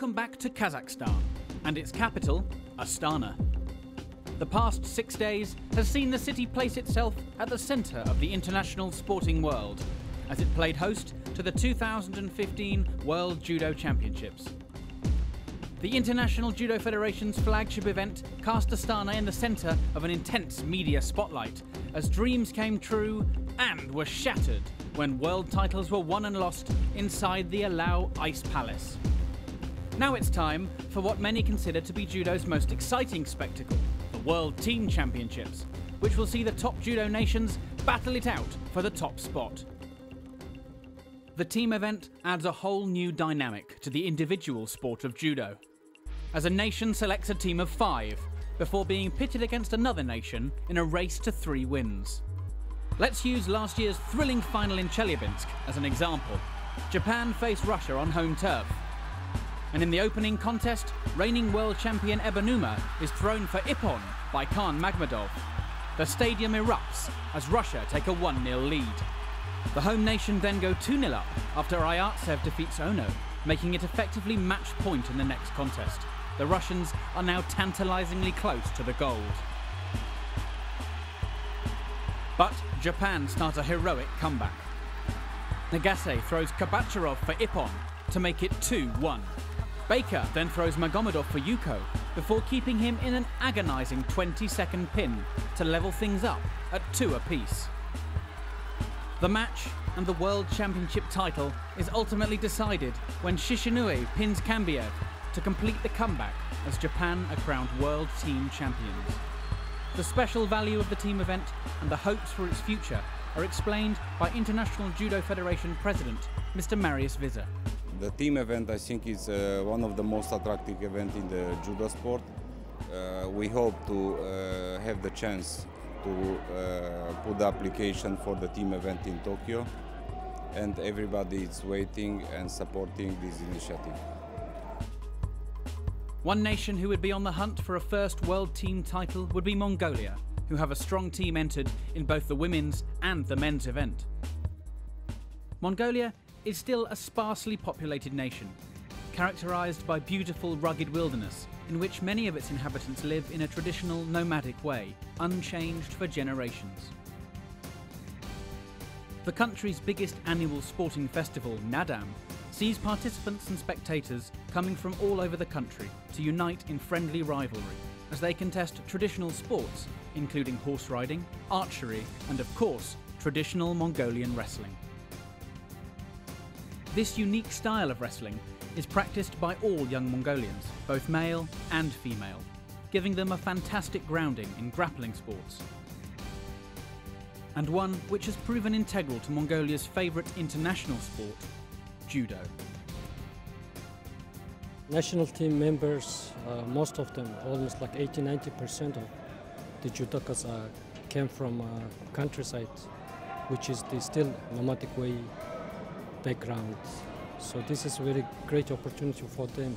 Welcome back to Kazakhstan and its capital, Astana. The past six days has seen the city place itself at the centre of the international sporting world as it played host to the 2015 World Judo Championships. The International Judo Federation's flagship event cast Astana in the centre of an intense media spotlight as dreams came true and were shattered when world titles were won and lost inside the Alau Ice Palace. Now it's time for what many consider to be judo's most exciting spectacle, the World Team Championships, which will see the top judo nations battle it out for the top spot. The team event adds a whole new dynamic to the individual sport of judo as a nation selects a team of five before being pitted against another nation in a race to three wins. Let's use last year's thrilling final in Chelyabinsk as an example. Japan faced Russia on home turf. And in the opening contest, reigning world champion Ebinuma is thrown for Ippon by Khan Magomedov. The stadium erupts as Russia take a 1 0 lead. The home nation then go 2 0 up after Ayartsev defeats Ono, making it effectively match point in the next contest the Russians are now tantalizingly close to the gold. But Japan start a heroic comeback. Nagase throws Kabacharov for Ippon to make it 2-1. Baker then throws Magomedov for Yuko before keeping him in an agonising 20 second pin to level things up at two apiece. The match and the World Championship title is ultimately decided when Shichinohe pins Kambiev to complete the comeback as Japan are crowned World Team Champions. The special value of the team event and the hopes for its future are explained by International Judo Federation President Mr. Marius Vizer. The team event, I think, is uh, one of the most attractive events in the judo sport. Uh, we hope to uh, have the chance to uh, put the application for the team event in Tokyo, and everybody is waiting and supporting this initiative. One nation who would be on the hunt for a first world team title would be Mongolia, who have a strong team entered in both the women's and the men's event. Mongolia is still a sparsely populated nation, characterised by beautiful rugged wilderness in which many of its inhabitants live in a traditional nomadic way, unchanged for generations. The country's biggest annual sporting festival, Naadam, sees participants and spectators coming from all over the country to unite in friendly rivalry as they contest traditional sports, including horse riding, archery, and of course, traditional Mongolian wrestling. This unique style of wrestling is practiced by all young Mongolians, both male and female, giving them a fantastic grounding in grappling sports. And one which has proven integral to Mongolia's favourite international sport, judo. National team members, uh, most of them, almost like 80-90% of the judokas uh, came from uh, countryside, which is the still nomadic way background. So this is a very great opportunity for them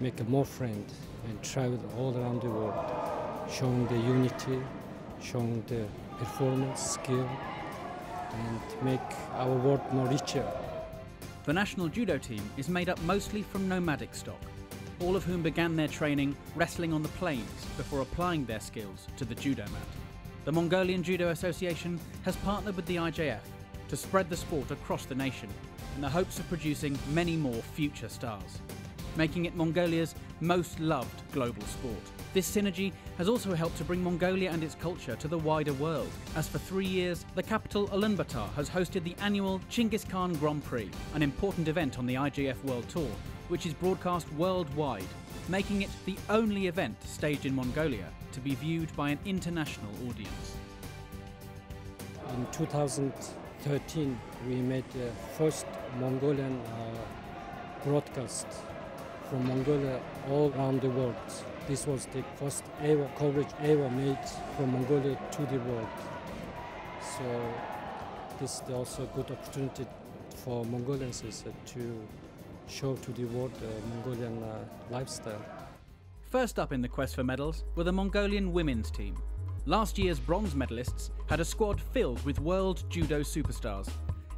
make more friend and travel all around the world, showing the unity, showing the performance, skill, and make our world more richer. The national judo team is made up mostly from nomadic stock, all of whom began their training wrestling on the plains before applying their skills to the judo mat. The Mongolian Judo Association has partnered with the IJF to spread the sport across the nation in the hopes of producing many more future stars, making it Mongolia's most loved global sport. This synergy has also helped to bring Mongolia and its culture to the wider world, as for three years, the capital Ulaanbaatar has hosted the annual Chinggis Khan Grand Prix, an important event on the IJF World Tour, which is broadcast worldwide, making it the only event staged in Mongolia to be viewed by an international audience. In 2013, we made the first Mongolian uh, broadcast from Mongolia all around the world. This was the first ever coverage ever made from Mongolia to the world. So this is also a good opportunity for Mongolians uh, to show to the world the Mongolian uh, lifestyle. First up in the quest for medals were the Mongolian women's team. Last year's bronze medalists had a squad filled with world judo superstars,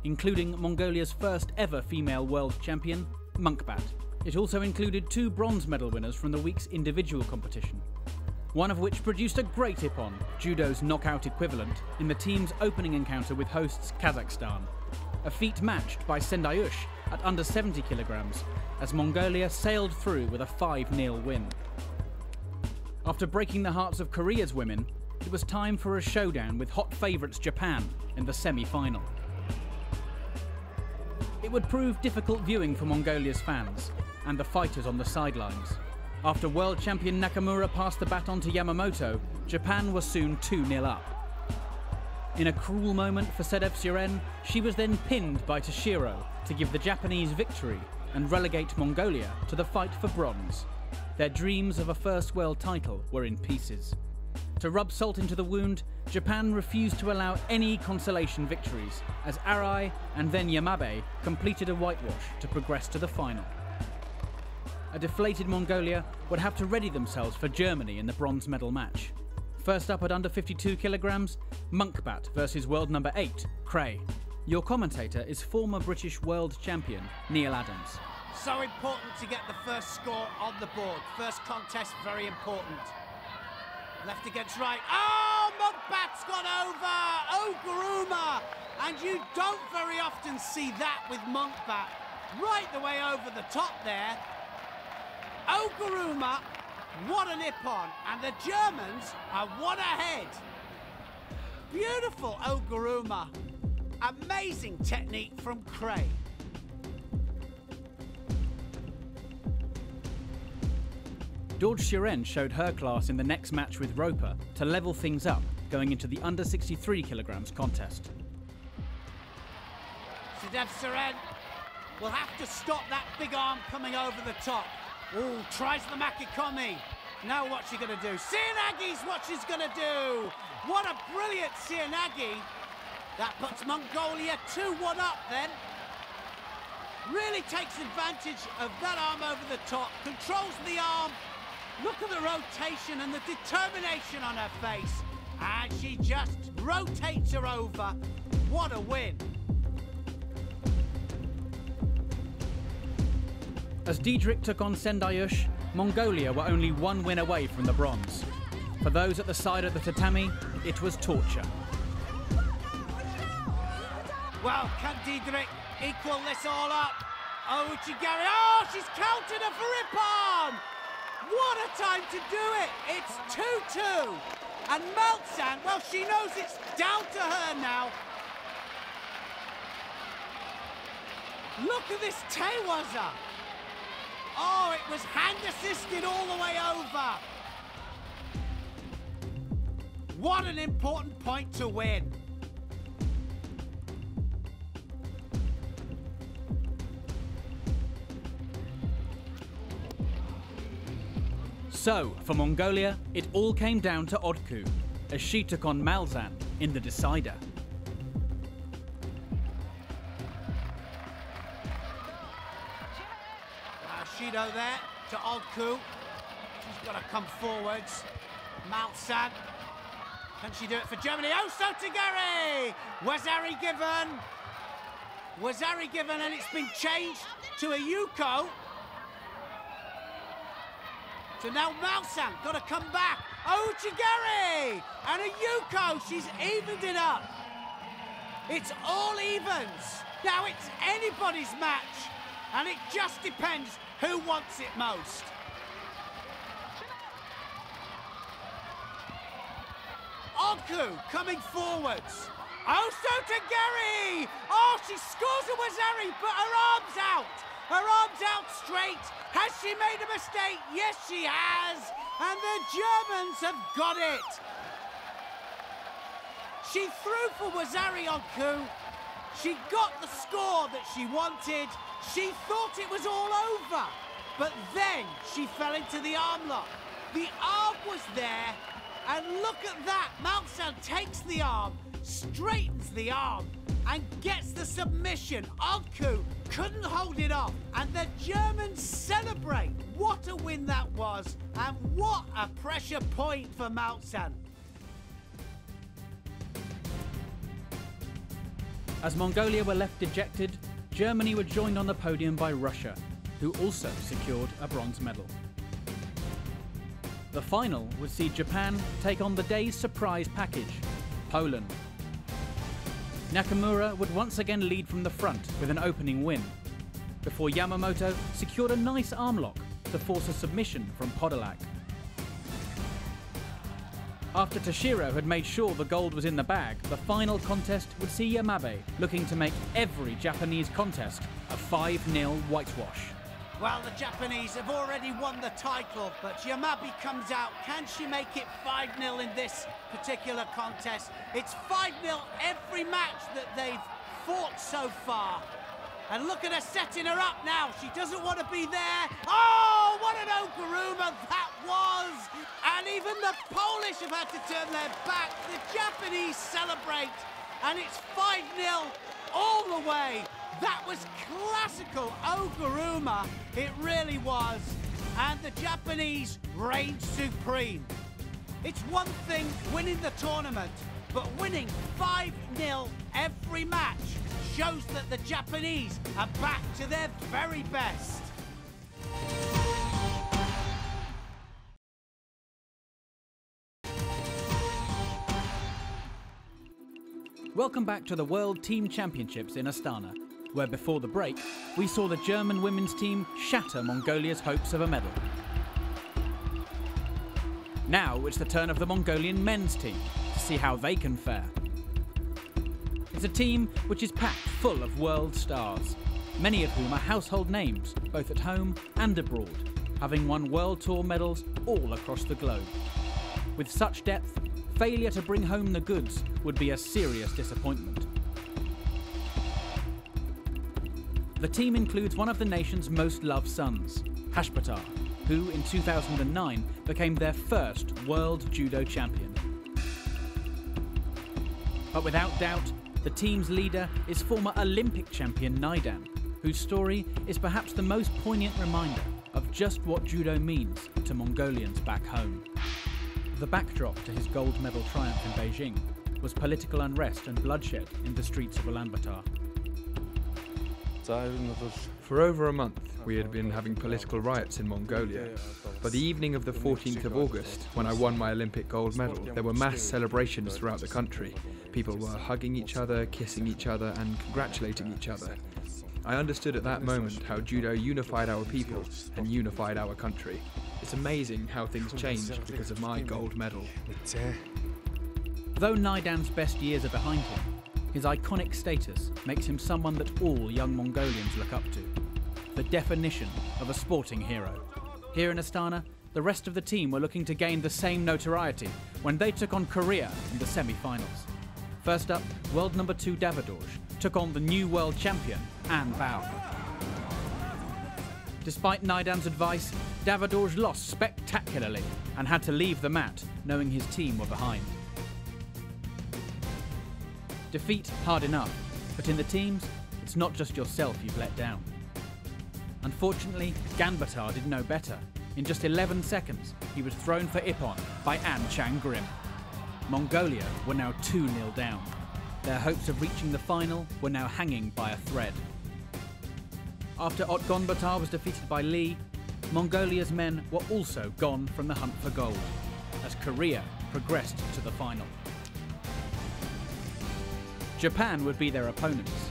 including Mongolia's first ever female world champion, Munkhbat. It also included two bronze medal winners from the week's individual competition, one of which produced a great ippon, judo's knockout equivalent, in the team's opening encounter with hosts Kazakhstan, a feat matched by Sendayush at under 70 kilograms, as Mongolia sailed through with a 5 0 win. After breaking the hearts of Korea's women, it was time for a showdown with hot favourites Japan in the semi final. It would prove difficult viewing for Mongolia's fans and the fighters on the sidelines. After world champion Nakamura passed the baton to Yamamoto, Japan was soon 2 0 up. In a cruel moment for Tsedevsuren, she was then pinned by Toshiro to give the Japanese victory and relegate Mongolia to the fight for bronze. Their dreams of a first world title were in pieces. To rub salt into the wound, Japan refused to allow any consolation victories, as Arai and then Yamabe completed a whitewash to progress to the final. A deflated Mongolia would have to ready themselves for Germany in the bronze medal match. First up at under 52 kilograms, Munkhbat versus world number 8, Cray. Your commentator is former British world champion Neil Adams. So important to get the first score on the board. First contest, very important. Left against right. Oh, Munkhbat's gone over! Oguruma! And you don't very often see that with Munkhbat. Right the way over the top there. Oguruma, what an ippon. And the Germans are one ahead. Beautiful Oguruma. Amazing technique from Cray. Dorjsuren showed her class in the next match with Roper to level things up going into the under 63 kilograms contest. Tsedevsuren will have to stop that big arm coming over the top. Ooh, tries the Makikomi. Now what's she going to do? Seoinage what she's going to do. What a brilliant Seoinage. That puts Mongolia 2-1 up then. Really takes advantage of that arm over the top, controls the arm, Look at the rotation and the determination on her face. And she just rotates her over. What a win. As Diedrich took on Sendayush, Mongolia were only one win away from the bronze. For those at the side of the tatami, it was torture. Well, can Diedrich equal this all up? Oh, Uchigari, oh, she's counted her for! What a time to do it! It's 2-2. And Malzahn, well, she knows it's down to her now. Look at this Tewaza. Oh, it was hand assisted all the way over. What an important point to win. So, for Mongolia, it all came down to Odku, as she took on Malzahn in the decider. Shido there to Odku. She's got to come forwards. Malzahn. Can she do it for Germany? Oh, so Sotigari! Wazari given. Wazari given, and it's been changed to a Yuko. So now Malzahn got to come back. Oh! And a Yuko, she's evened it up. It's all evens. Now it's anybody's match. And it just depends who wants it most. Oku coming forwards. Oh, Gary. Oh, she scores a Wazari, but her arm's out. Her arm's out straight. Has she made a mistake? Yes, she has. And the Germans have got it. She threw for Wazari. She got the score that she wanted. She thought it was all over. But then she fell into the arm lock. The arm was there. And look at that. Malzahn takes the arm, straightens the arm, and gets the submission. Odku couldn't hold it off, and the Germans celebrate. What a win that was, and what a pressure point for Malzahn. As Mongolia were left dejected, Germany were joined on the podium by Russia, who also secured a bronze medal. The final would see Japan take on the day's surprise package, Poland. Nakamura would once again lead from the front with an opening win, before Yamamoto secured a nice armlock to force a submission from Podolak. After Toshiro had made sure the gold was in the bag, the final contest would see Yamabe looking to make every Japanese contest a 5 0 whitewash. Well, the Japanese have already won the title, but Yamabe comes out. Can she make it 5 0 in this particular contest? It's 5 0 every match that they've fought so far. And look at her setting her up now. She doesn't want to be there. Oh, what an Oguruma that was! And even the Polish have had to turn their back. The Japanese celebrate, and it's 5 0 all the way. That was classical Oguruma. It really was. And the Japanese reigned supreme. It's one thing winning the tournament, but winning 5 0 every match shows that the Japanese are back to their very best. Welcome back to the World Team Championships in Astana, where before the break, we saw the German women's team shatter Mongolia's hopes of a medal. Now it's the turn of the Mongolian men's team to see how they can fare. It's a team which is packed full of world stars, many of whom are household names, both at home and abroad, having won World Tour medals all across the globe. With such depth, failure to bring home the goods would be a serious disappointment. The team includes one of the nation's most loved sons, Hashpatar, who in 2009 became their first world judo champion. But without doubt, the team's leader is former Olympic champion Naidan, whose story is perhaps the most poignant reminder of just what judo means to Mongolians back home. The backdrop to his gold medal triumph in Beijing was political unrest and bloodshed in the streets of Ulaanbaatar. For over a month, we had been having political riots in Mongolia. By the evening of the 14th of August, when I won my Olympic gold medal, there were mass celebrations throughout the country. People were hugging each other, kissing each other, and congratulating each other. I understood at that moment how judo unified our people and unified our country. It's amazing how things changed because of my gold medal. Uh, Though Naidan's best years are behind him, his iconic status makes him someone that all young Mongolians look up to. The definition of a sporting hero. Here in Astana, the rest of the team were looking to gain the same notoriety when they took on Korea in the semi finals. First up, world number two Davaadorj took on the new world champion, An Baul. Despite Naidan's advice, Davaadorj lost spectacularly and had to leave the mat, knowing his team were behind. Defeat hard enough, but in the teams, it's not just yourself you've let down. Unfortunately, Ganbatar did know better. In just 11 seconds, he was thrown for Ippon by An Chang Grim. Mongolia were now 2 0 down. Their hopes of reaching the final were now hanging by a thread. After Otgonbatar was defeated by Lee, Mongolia's men were also gone from the hunt for gold, as Korea progressed to the final. Japan would be their opponents.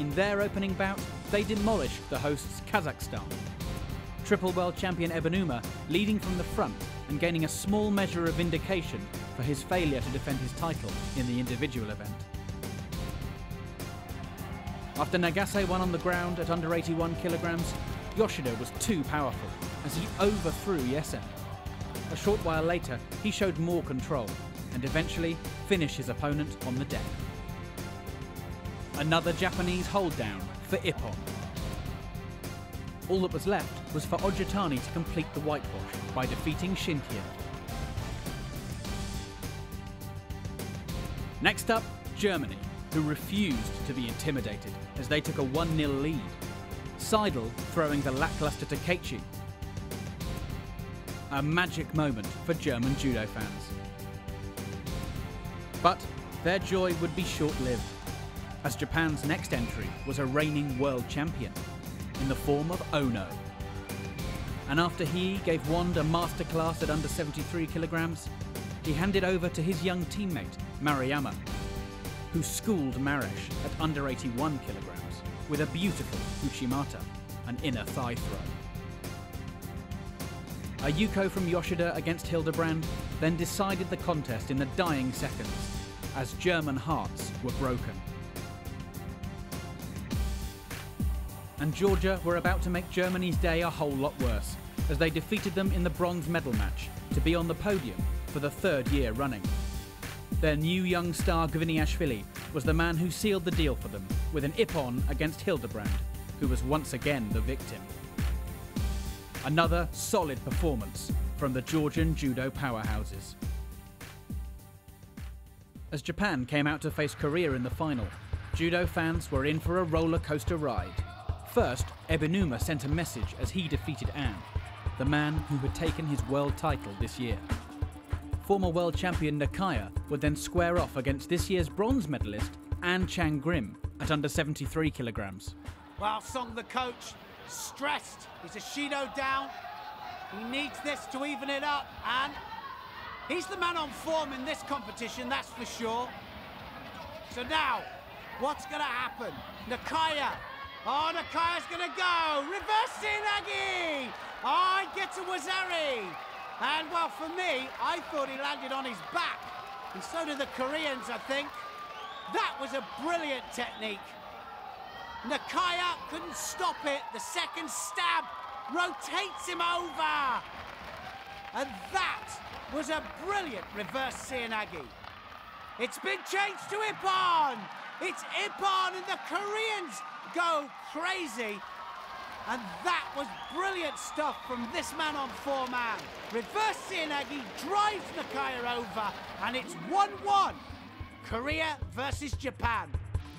In their opening bout, they demolished the hosts Kazakhstan. Triple world champion Ebinuma leading from the front and gaining a small measure of vindication for his failure to defend his title in the individual event. After Nagase won on the ground at under 81 kilograms, Yoshida was too powerful as he overthrew Yesen. A short while later, he showed more control and eventually finished his opponent on the deck. Another Japanese hold down for Ippon. All that was left was for Ojitani to complete the whitewash by defeating Shinkia. Next up, Germany, who refused to be intimidated as they took a 1 0 lead. Seidel throwing the lackluster Takeichi. A magic moment for German judo fans. But their joy would be short lived, as Japan's next entry was a reigning world champion. in the form of Ono. And after he gave Wand a masterclass at under 73 kilograms, he handed over to his young teammate, Maruyama, who schooled Maresh at under 81 kilograms with a beautiful Uchimata, an inner thigh throw. A Yuko from Yoshida against Hildebrand then decided the contest in the dying seconds as German hearts were broken. And Georgia were about to make Germany's day a whole lot worse as they defeated them in the bronze medal match to be on the podium for the third year running. Their new young star Gviniashvili was the man who sealed the deal for them with an ippon against Hildebrand, who was once again the victim. Another solid performance from the Georgian judo powerhouses. As Japan came out to face Korea in the final, judo fans were in for a roller coaster ride. First, Ebinuma sent a message as he defeated An, the man who had taken his world title this year. Former world champion Nakaya would then square off against this year's bronze medalist An Chang Grim at under 73 kilograms. Well, Song the coach stressed. Is Ishido down? He needs this to even it up, and he's the man on form in this competition, that's for sure. So now, what's going to happen? Nakaya. Oh, Nakaya's to go. Reverse Seoinage. Oh, he gets a Wazari. And, well, for me, I thought he landed on his back. And so did the Koreans, I think. That was a brilliant technique. Nakaya couldn't stop it. The second stab rotates him over. And that was a brilliant reverse Seoinage. It's been changed to Ippon. It's Ippon and the Koreans go crazy. And that was brilliant stuff from this man on four man. Reverse Seoinage drives Nakaya over and it's 1-1. Korea versus Japan.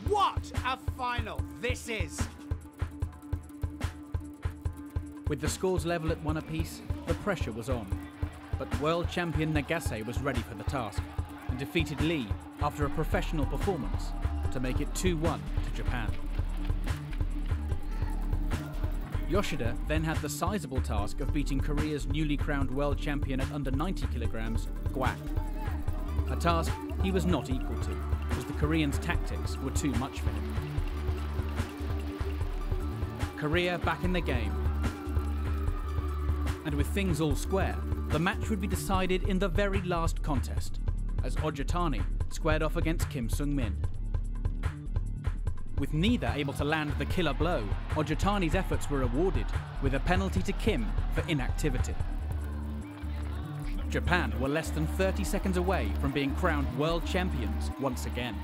What a final this is! With the scores level at one apiece, the pressure was on. But world champion Nagase was ready for the task and defeated Lee after a professional performance to make it 2 1 to Japan. Yoshida then had the sizable task of beating Korea's newly crowned world champion at under 90 kilograms, Gwak. A task he was not equal to, as the Koreans' tactics were too much for him. Korea back in the game. And with things all square, the match would be decided in the very last contest, as Ojitani squared off against Kim Sung Min. With neither able to land the killer blow, Ojitani's efforts were awarded with a penalty to Kim for inactivity. Japan were less than 30 seconds away from being crowned world champions once again.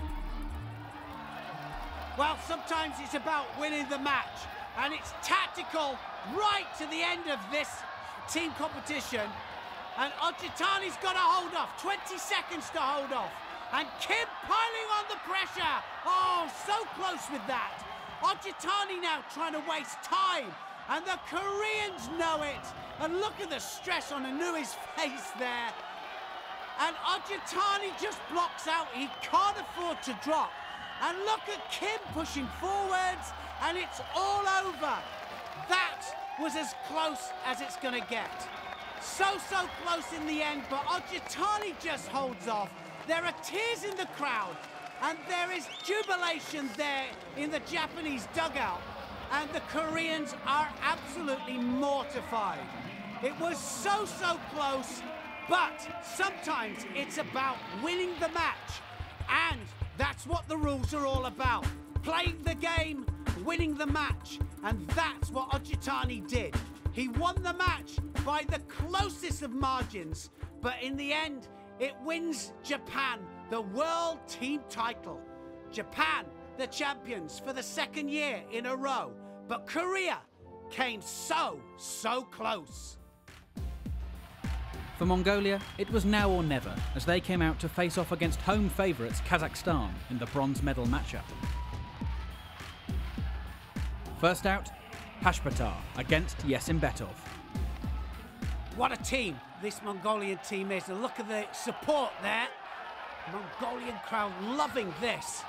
Well, sometimes it's about winning the match, and it's tactical right to the end of this team competition. And Ojitani's got to hold off, 20 seconds to hold off. And Kim piling on the pressure. Oh, so close with that. Ojitani now trying to waste time. And the Koreans know it. And look at the stress on Inoue's face there. And Ojitani just blocks out. He can't afford to drop. And look at Kim pushing forwards. And it's all over. That was as close as it's going to get. So, so close in the end, but Ojitani just holds off. There are tears in the crowd, and there is jubilation there in the Japanese dugout. And the Koreans are absolutely mortified. It was so, so close, but sometimes it's about winning the match. And that's what the rules are all about. Playing the game, winning the match. And that's what Ojitani did. He won the match by the closest of margins, but in the end, it wins Japan the world team title. Japan, the champions for the second year in a row, but Korea came so, so close. For Mongolia, it was now or never as they came out to face off against home favourites Kazakhstan in the bronze medal matchup. First out, Hashpatar against Yesimbetov. What a team this Mongolian team is. And look at the support there. Mongolian crowd loving this.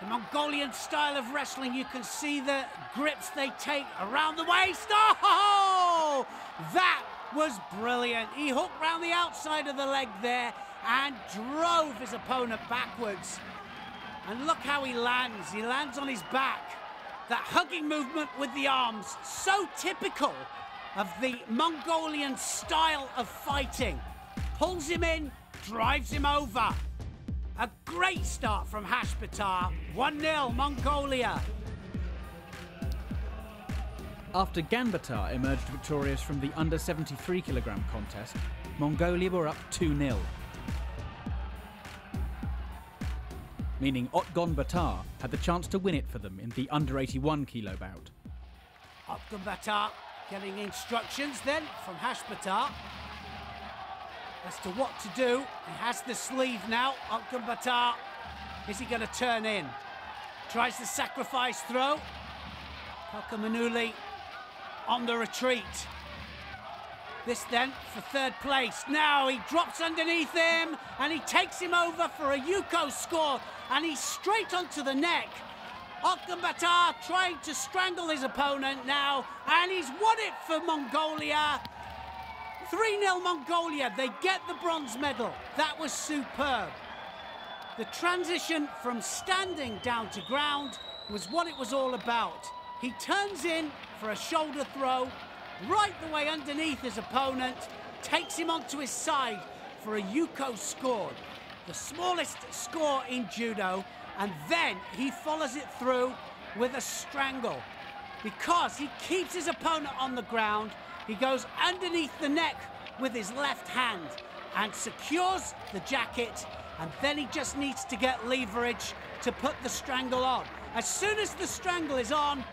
The Mongolian style of wrestling, you can see the grips they take around the waist. Oh, that was brilliant. He hooked round the outside of the leg there and drove his opponent backwards. And look how he lands. He lands on his back. That hugging movement with the arms, so typical of the Mongolian style of fighting. Pulls him in, drives him over. A great start from Hashpatar. 1-0 Mongolia. After Ganbatar emerged victorious from the under 73 kilogram contest, Mongolia were up 2 0. Meaning Otgon Batar had the chance to win it for them in the under 81 kilo bout. Otgon Batar getting instructions then from Hashpatar as to what to do. He has the sleeve now. Batar. Is he going to turn in? Tries the sacrifice throw. Kalkamanuli on the retreat. This then for third place. Now he drops underneath him and he takes him over for a Yuko score and he's straight onto the neck. Batar trying to strangle his opponent now and he's won it for Mongolia. 3-0 Mongolia, they get the bronze medal. That was superb. The transition from standing down to ground was what it was all about. He turns in for a shoulder throw, right the way underneath his opponent, takes him onto his side for a Yuko scored. The smallest score in judo, and then he follows it through with a strangle. Because he keeps his opponent on the ground, he goes underneath the neck with his left hand and secures the jacket, and then he just needs to get leverage to put the strangle on. As soon as the strangle is on,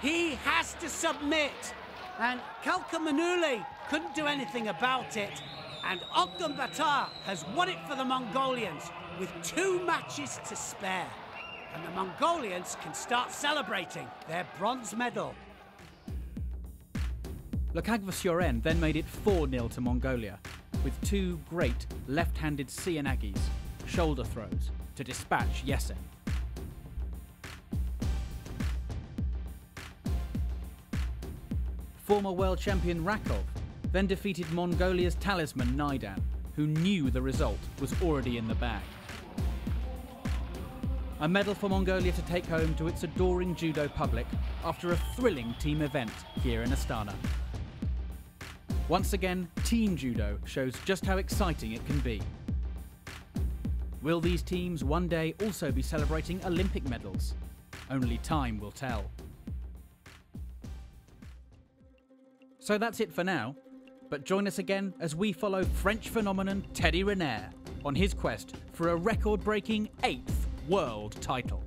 he has to submit. And Kalkamanuli couldn't do anything about it. And Otgon Batar has won it for the Mongolians with two matches to spare. And the Mongolians can start celebrating their bronze medal. Lkhagvasuren then made it 4 0 to Mongolia, with two great left handed Seoinagis, shoulder throws, to dispatch Yesen. Former world champion Rakov then defeated Mongolia's talisman Naidan, who knew the result was already in the bag. A medal for Mongolia to take home to its adoring judo public after a thrilling team event here in Astana. Once again, team judo shows just how exciting it can be. Will these teams one day also be celebrating Olympic medals? Only time will tell. So that's it for now. But join us again as we follow French phenomenon Teddy Riner on his quest for a record breaking eighth world title.